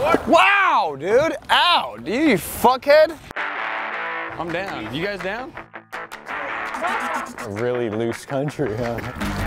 Wow, dude. Ow, dude, you fuckhead. I'm down. You guys down? Really loose country, huh?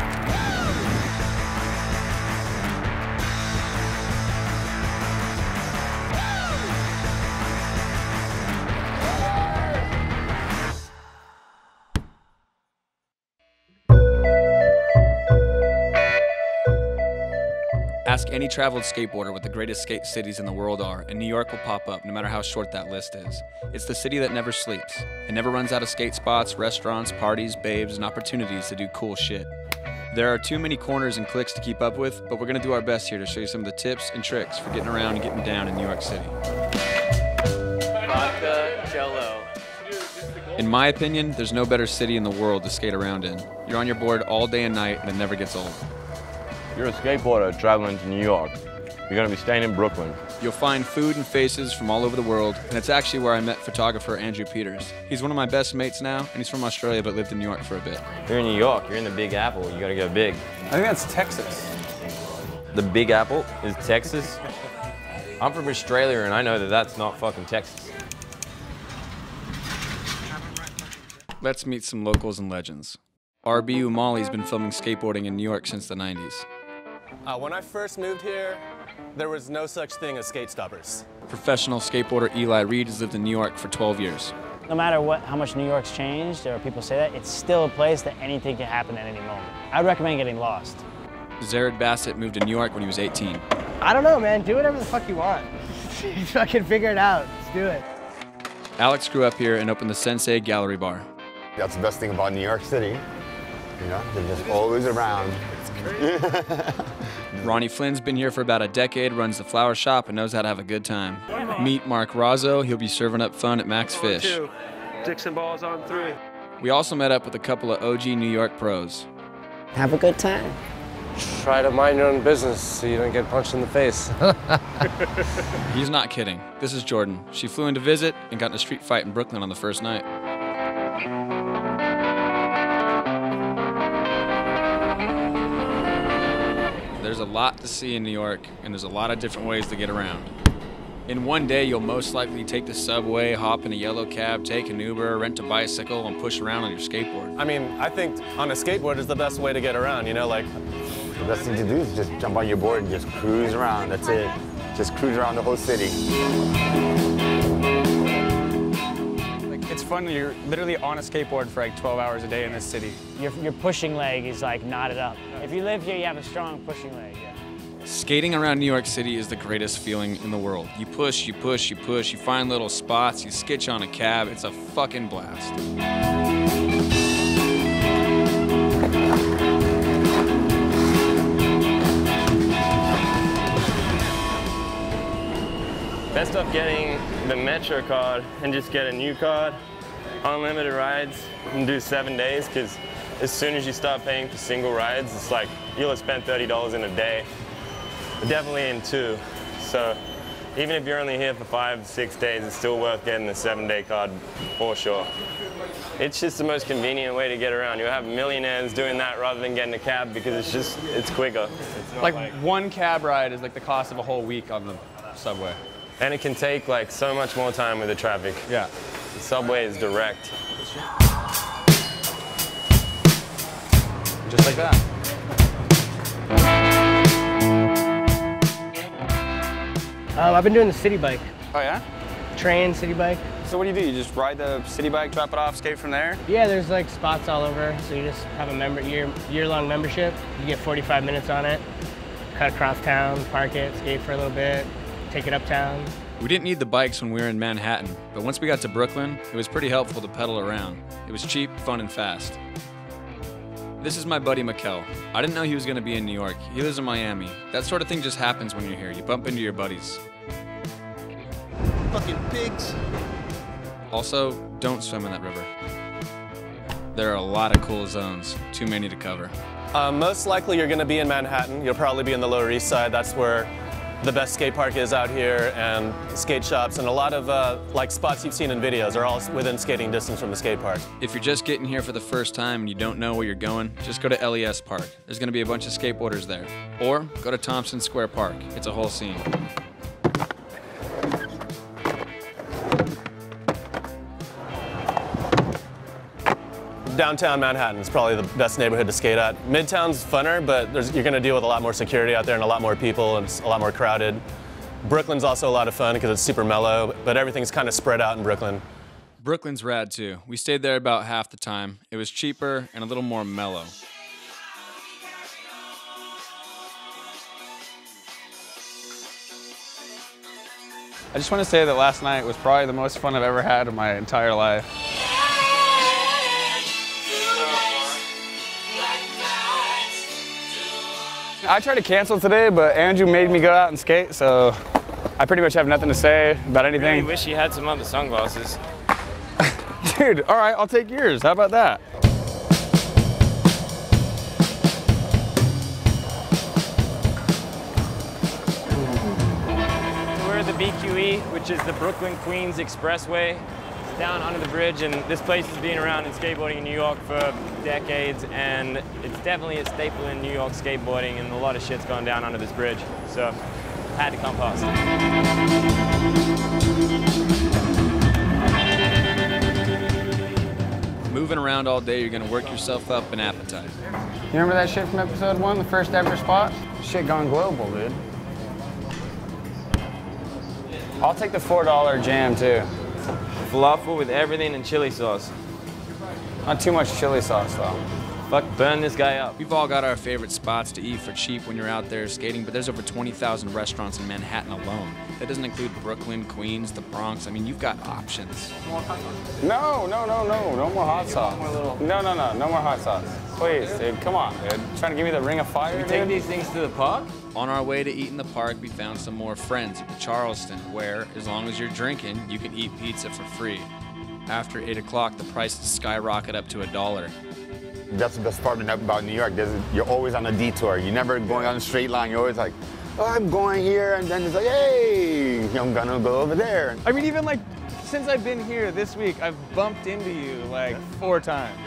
Ask any traveled skateboarder what the greatest skate cities in the world are, and New York will pop up no matter how short that list is. It's the city that never sleeps. It never runs out of skate spots, restaurants, parties, babes, and opportunities to do cool shit. There are too many corners and clicks to keep up with, but we're going to do our best here to show you some of the tips and tricks for getting around and getting down in New York City. Vodka Jello. In my opinion, there's no better city in the world to skate around in. You're on your board all day and night, and it never gets old. You're a skateboarder traveling to New York. You're gonna be staying in Brooklyn. You'll find food and faces from all over the world, and it's actually where I met photographer Andrew Peters. He's one of my best mates now, and he's from Australia but lived in New York for a bit. You're in New York. You're in the Big Apple. You gotta go big. I think that's Texas. The Big Apple is Texas. I'm from Australia, and I know that that's not fucking Texas. Let's meet some locals and legends. RB Umali's been filming skateboarding in New York since the 90s. Uh, when I first moved here, there was no such thing as skate stoppers. Professional skateboarder Eli Reed has lived in New York for 12 years. No matter what, how much New York's changed, or people say that, it's still a place that anything can happen at any moment. I'd recommend getting lost. Zered Bassett moved to New York when he was 18. I don't know, man. Do whatever the fuck you want. fucking figure it out. Let's do it. Alex grew up here and opened the Sensei Gallery Bar. That's the best thing about New York City. You know, they're just always around. Ronnie Flynn's been here for about a decade, runs the flower shop, and knows how to have a good time. Meet Mark Razzo, he'll be serving up fun at Max Fish. Dixon balls on three. We also met up with a couple of OG New York pros. Have a good time. Try to mind your own business so you don't get punched in the face. He's not kidding. This is Jordan. She flew in to visit and got in a street fight in Brooklyn on the first night. There's a lot to see in New York, and there's a lot of different ways to get around. In one day, you'll most likely take the subway, hop in a yellow cab, take an Uber, rent a bicycle, and push around on your skateboard. I mean, I think on a skateboard is the best way to get around, you know, like The best thing to do is just jump on your board and just cruise around. That's it. Just cruise around the whole city. Like, it's fun. You're literally on a skateboard for like 12 hours a day in this city. Your, your pushing leg is like knotted up. If you live here, you have a strong pushing leg. Yeah. Skating around New York City is the greatest feeling in the world. You push, you push, you push, you find little spots, you sketch on a cab. It's a fucking blast. Best off getting the Metro card and just get a new card. Unlimited rides and do seven days because as soon as you start paying for single rides, it's like you'll have spent $30 in a day. Definitely in two. So even if you're only here for five, six days, it's still worth getting the seven day card for sure. It's just the most convenient way to get around. You'll have millionaires doing that rather than getting a cab because it's just, it's quicker. It's not Like, one cab ride is like the cost of a whole week on the subway. and it can take like so much more time with the traffic. Yeah. The subway is direct. Just like that. Um, I've been doing the city bike. Oh, yeah? Train, city bike. So what do you do? You just ride the city bike, drop it off, skate from there? Yeah, there's like spots all over. So you just have a member year year long membership. You get 45 minutes on it. Cut across town, park it, skate for a little bit, take it uptown. We didn't need the bikes when we were in Manhattan, but once we got to Brooklyn, it was pretty helpful to pedal around. It was cheap, fun, and fast. This is my buddy Mikkel. I didn't know he was going to be in New York. He lives in Miami. That sort of thing just happens when you're here. You bump into your buddies. Fucking pigs. Also, don't swim in that river. There are a lot of cool zones, too many to cover. uh, most likely you're gonna be in Manhattan. You'll probably be in the Lower East Side. That's where the best skate park is out here and skate shops and a lot of uh, like spots you've seen in videos are all within skating distance from the skate park. If you're just getting here for the first time and you don't know where you're going, just go to LES Park. There's going to be a bunch of skateboarders there. Or go to Tompkins Square Park. It's a whole scene. Downtown Manhattan is probably the best neighborhood to skate at. Midtown's funner, but you're going to deal with a lot more security out there and a lot more people, and it's a lot more crowded. Brooklyn's also a lot of fun because it's super mellow, but everything's kind of spread out in Brooklyn. Brooklyn's rad too. We stayed there about half the time. It was cheaper and a little more mellow. I just want to say that last night was probably the most fun I've ever had in my entire life. I tried to cancel today, but Andrew made me go out and skate, so I pretty much have nothing to say about anything. Really wish you had some other sunglasses. Dude, all right, I'll take yours. How about that? We're at the BQE, which is the Brooklyn Queens Expressway. It's down under the bridge, and this place has been around in skateboarding in New York for decades, and it's definitely a staple in New York skateboarding, and a lot of shit's gone down under this bridge. So, had to come past. Moving around all day, you're gonna work yourself up an appetite. You remember that shit from episode one, the first ever spot? Shit gone global, dude. I'll take the $4 jam too. Falafel with everything and chili sauce. Not too much chili sauce though. Fuck, burn this guy up. We've all got our favorite spots to eat for cheap when you're out there skating, but there's over 20,000 restaurants in Manhattan alone. That doesn't include Brooklyn, Queens, the Bronx. I mean, you've got options. No, no, no, no, no more hot sauce. No, no, no, no more hot sauce. Please, dude, come on, dude. Trying to give me the ring of fire, We dude? take these things to the park? On our way to eat in the park, we found some more friends at the Charleston, where, as long as you're drinking, you can eat pizza for free. After 8 o'clock, the prices skyrocket up to a dollar. That's the best part about New York. There's, you're always on a detour. You're never going on a straight line. You're always like, oh, I'm going here, and then it's like, hey, I'm gonna go over there. I mean, even like, since I've been here this week, I've bumped into you like four times.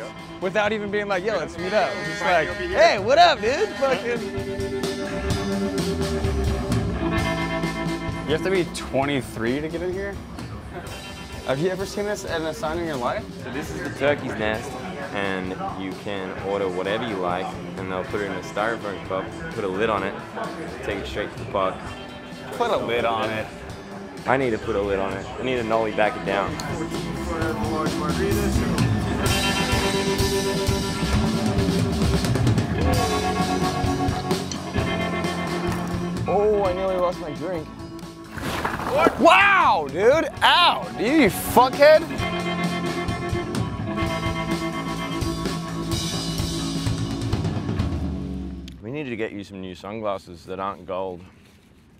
Without even being like, yo, let's meet up. Just like, hey, what up, dude? Fucking. You have to be 23 to get in here? Have you ever seen this at a sign in your life? So this is the turkey's nest, and you can order whatever you like, and they'll put it in a styrofoam cup, put a lid on it, take it straight to the park. Put a lid on it. I need to put a lid on it. I need to nollie back it down. Oh, I nearly lost my drink. What? Wow, dude! Ow! Dude, you fuckhead! Some new sunglasses that aren't gold.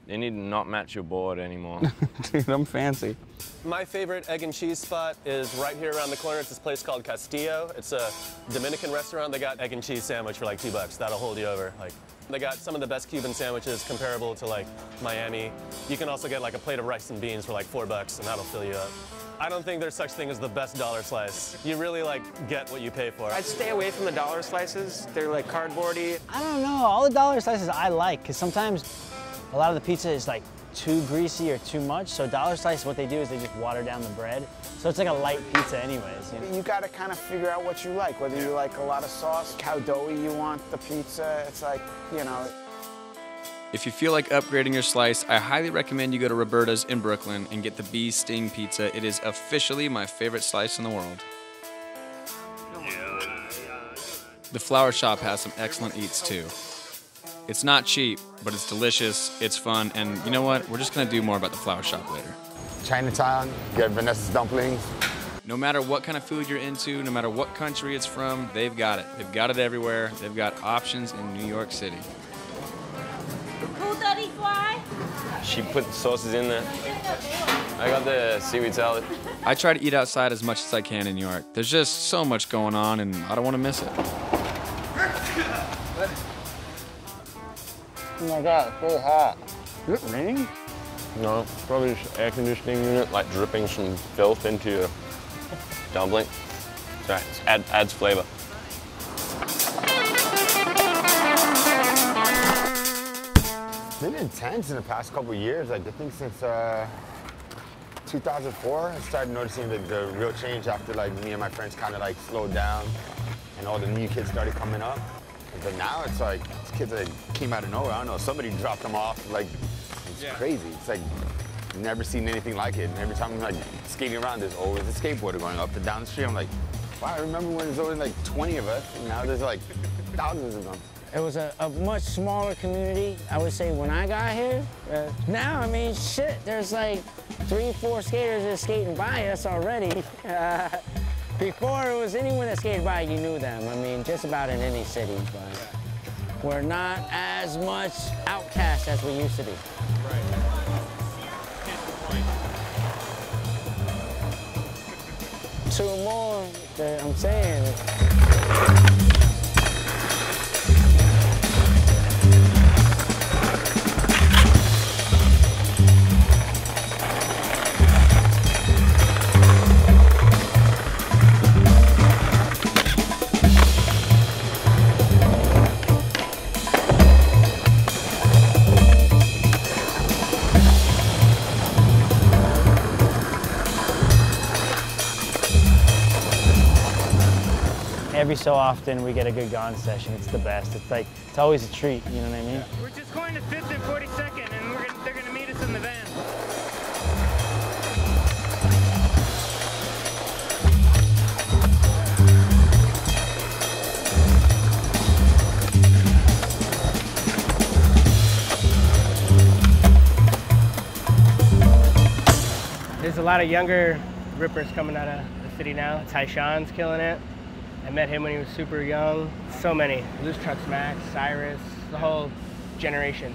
They need to not match your board anymore. Dude, I'm fancy. My favorite egg and cheese spot is right here around the corner. It's this place called Castillo. It's a Dominican restaurant. They got egg and cheese sandwich for like two bucks. That'll hold you over. Like, they got some of the best Cuban sandwiches comparable to like Miami. You can also get like a plate of rice and beans for like four bucks, and that'll fill you up. I don't think there's such thing as the best dollar slice. You really like get what you pay for. I'd stay away from the dollar slices. They're like cardboardy. I don't know, all the dollar slices I like, because sometimes a lot of the pizza is like too greasy or too much. So dollar slice, what they do is they just water down the bread. So it's like a light pizza anyways. You know? You gotta kind of figure out what you like, whether you like a lot of sauce, how doughy you want the pizza. It's like, you know. If you feel like upgrading your slice, I highly recommend you go to Roberta's in Brooklyn and get the Bee Sting Pizza. It is officially my favorite slice in the world. The Flower Shop has some excellent eats too. It's not cheap, but it's delicious, it's fun, and you know what? We're just gonna do more about the Flower Shop later. Chinatown, get Vanessa's dumplings. No matter what kind of food you're into, no matter what country it's from, they've got it. They've got it everywhere. They've got options in New York City. She put the sauces in there. I got the seaweed salad. I try to eat outside as much as I can in New York. There's just so much going on, and I don't want to miss it. Oh my god, it's so hot. Is it raining? No, it's probably just air conditioning unit, like dripping some filth into your dumpling. Sorry, it adds flavor. It's been intense in the past couple years. Like, I think since uh, 2004, I started noticing the, the real change after like me and my friends kind of like slowed down. and all the new kids started coming up. But now it's like these kids that came out of nowhere. I don't know. Somebody dropped them off. Like it's Yeah. crazy. It's like never seen anything like it. And every time I'm like skating around, there's always a skateboarder going up and down the street. I'm like, wow. I remember when there's only like 20 of us, and now there's like thousands of them. It was a, a much smaller community, I would say, when I got here. Uh, now, I mean, shit, there's like three, four skaters that skating by us already. Uh, before it was anyone that skated by, you knew them. I mean, just about in any city, but we're not as much outcast as we used to be. Two more, that I'm saying. Every so often we get a good gone session. It's the best. It's like, it's always a treat, you know what I mean? We're just going to 5th and 42nd, and we're gonna, they're going to meet us in the van. There's a lot of younger rippers coming out of the city now. Tyshawn's killing it. I met him when he was super young. So many. Loose Trucks Max, Cyrus, the whole generation.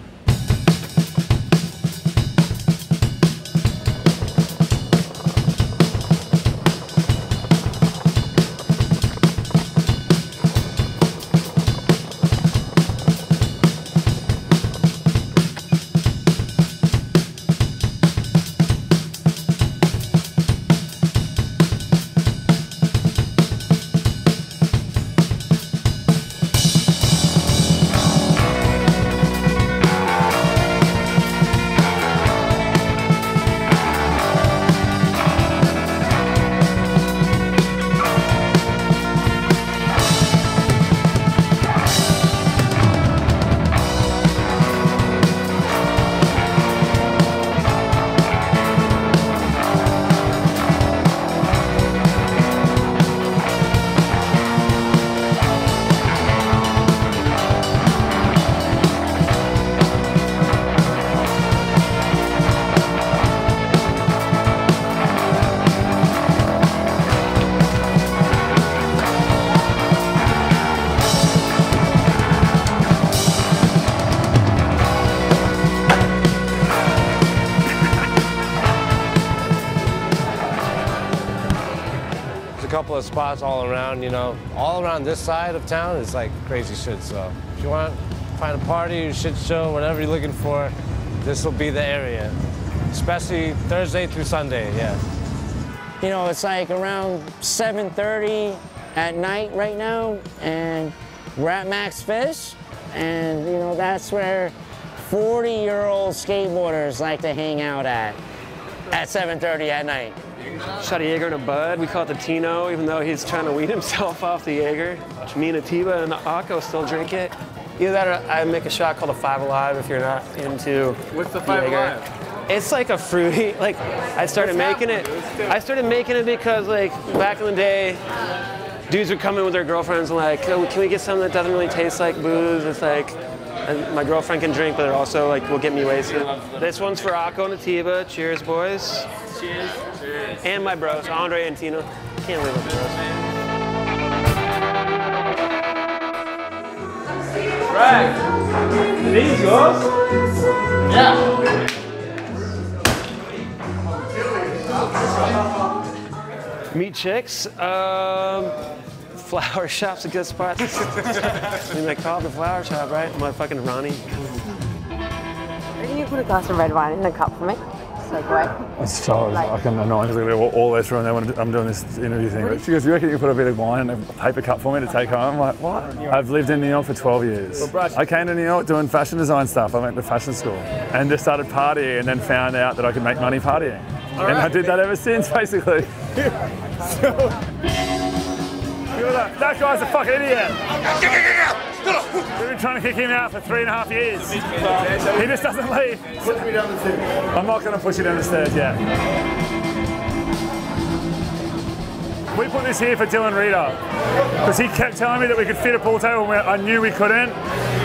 Spots all around, you know, all around this side of town is like crazy shit. So if you want to find a party, a shit show, whatever you're looking for, this will be the area. Especially Thursday through Sunday, yeah. You know, it's like around 7.30 at night right now, and we're at Max Fish, and you know, that's where 40-year-old skateboarders like to hang out at, at 7.30 at night. Shot a Jaeger and a Bud. We call it the Tino, even though he's trying to wean himself off the Jaeger. Me and Atiba and Akko still drink it. Either that or I make a shot called a Five Alive if you're not into What's the Five Jaeger. Alive? It's like a fruity, like I started making it. I started making it because like back in the day, dudes would come in with their girlfriends and like, oh, can we get something that doesn't really taste like booze? It's like, and my girlfriend can drink, but it also like will get me wasted. This one's for Akko and Atiba. Cheers, boys. Cheers. And my bros, Andre and Tino. Can't leave my bros. Right. These yours? Yeah. Meet chicks. Um, flower shop's a good spot. I mean, they call the flower shop, right? Motherfucking Ronnie. Can you put a glass of red wine in the cup for me? So great. It's so Like- I can annoy because all, all this room. They want I'm doing this interview thing. But she goes, "You reckon you can put a bit of wine in a paper cup for me to take home?" I'm like, "What?" I've lived in New York for 12 years. I came to New York doing fashion design stuff. I went to fashion school and just started partying, and then found out that I could make money partying. and I did that ever since, basically. We Look at that. That guy's a fucking idiot. We've been trying to kick him out for three and a half years. He just doesn't leave. I'm not going to push you down the stairs yet. We put this here for Dylan Rieder because he kept telling me that we could fit a pool table and I knew we couldn't.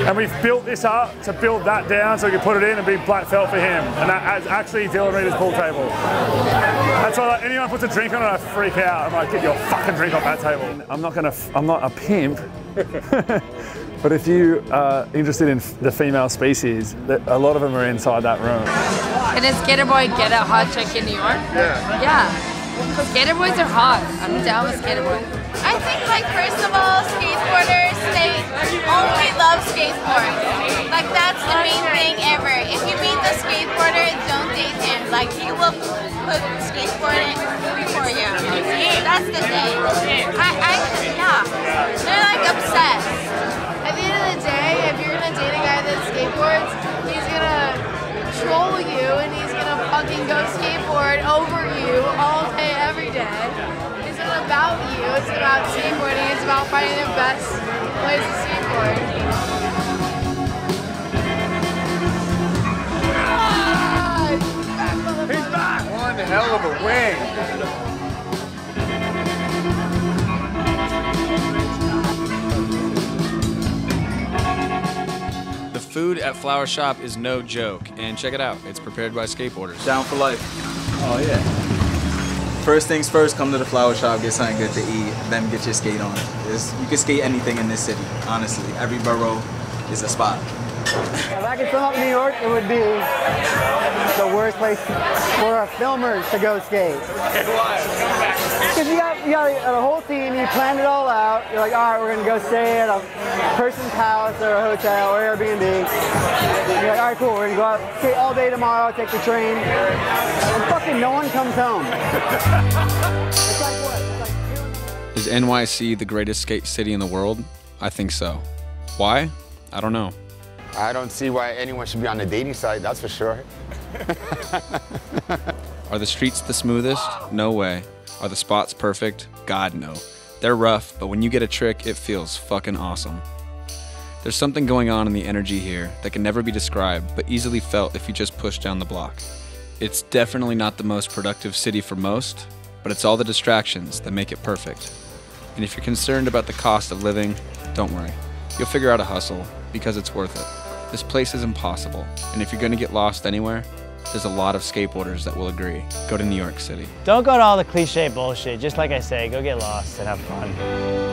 And we've built this up to build that down so we could put it in and be black felt for him. And that's actually Dylan Rieder's pool table. That's why like, anyone puts a drink on it, I freak out. I'm like, get your fucking drink off that table. I'm not gonna, I'm not a pimp. but if you are interested in the female species, a lot of them are inside that room. Can a skater boy get a hot chick in New York? Yeah. Yeah. Skater boys are hot. I'm down with skater boys. I think, like, first of all, skateboarders, they only love skateboard. Like, that's the main thing ever. If you meet the skateboarder, don't date him. Like, he will put skateboarding before you. That's the thing. I, I, yeah. They're, like, obsessed. At the end of the day, if you're gonna date a guy that skateboards, he's gonna troll you and he's gonna go skateboard over you all day, every day. It's not about you, it's about skateboarding, it's about finding the best place to skateboard. He's back! One hell of a wing. Food at Flower Shop is no joke, and check it out. It's prepared by skateboarders. Down for life. Oh yeah. First things first, come to the flower shop, get something good to eat, then get your skate on. It's, you can skate anything in this city, honestly. Every borough is a spot. If I could sum up in New York, it would be the worst place for a filmer to go skate. Because you got, you got a whole team, you plan it all out. You're like, all right, we're gonna go stay at a person's house or a hotel or Airbnb. You're like, all right, cool, we're gonna go out, skate all day tomorrow, take the train. And fucking no one comes home. Is NYC the greatest skate city in the world? I think so. Why? I don't know. I don't see why anyone should be on the dating site, that's for sure. Are the streets the smoothest? No way. Are the spots perfect? God, no. They're rough, but when you get a trick, it feels fucking awesome. There's something going on in the energy here that can never be described, but easily felt if you just push down the block. It's definitely not the most productive city for most, but it's all the distractions that make it perfect. And if you're concerned about the cost of living, don't worry. You'll figure out a hustle because it's worth it. This place is impossible, and if you're gonna get lost anywhere, there's a lot of skateboarders that will agree. Go to New York City. Don't go to all the cliche bullshit. Just like I say, go get lost and have fun.